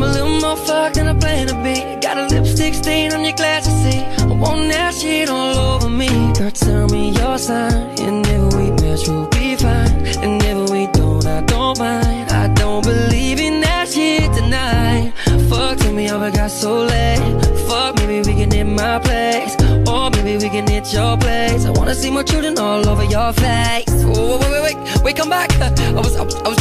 I'm a little more fucked than I plan to be. Got a lipstick stain on your glass, I see? I want that shit all over me. Girl, tell me your sign And if we match, we'll be fine. And if we don't, I don't mind. I don't believe in that shit tonight. Fuck, tell me how I got so late Fuck, maybe we can hit my place. Or maybe we can hit your place. I wanna see my children all over your face. Whoa, wait, wait, wait, wait, come back. I was, I was, I was